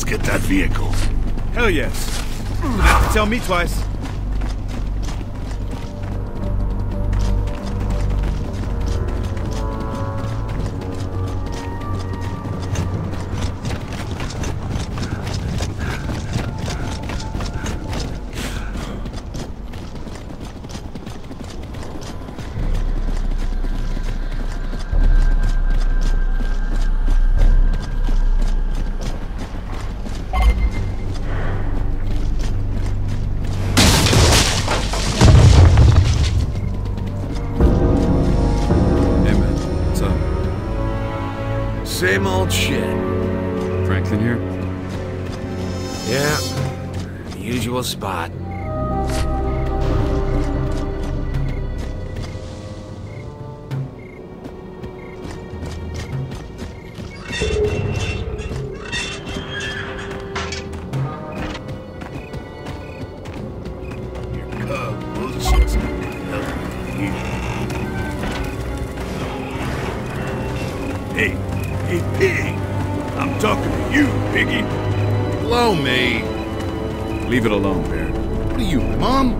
Let's get that vehicle. Hell yes. Tell me twice. Same old shit. Franklin here? Yeah, usual spot. Hey, pig. I'm talking to you, piggy. Blow me. Leave it alone, Baird. What are you, mom?